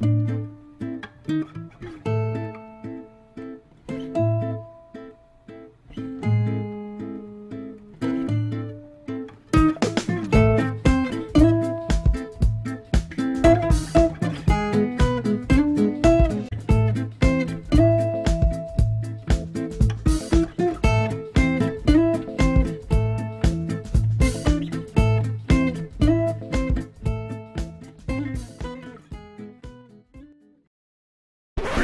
Bye.